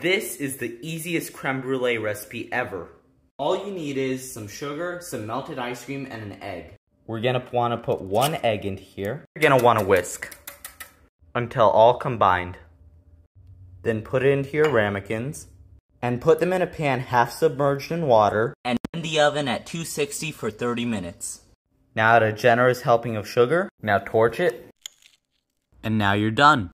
This is the easiest creme brulee recipe ever. All you need is some sugar, some melted ice cream, and an egg. We're gonna wanna put one egg into here. You're gonna wanna whisk until all combined. Then put it into your ramekins and put them in a pan half submerged in water and in the oven at 260 for 30 minutes. Now add a generous helping of sugar. Now torch it. And now you're done.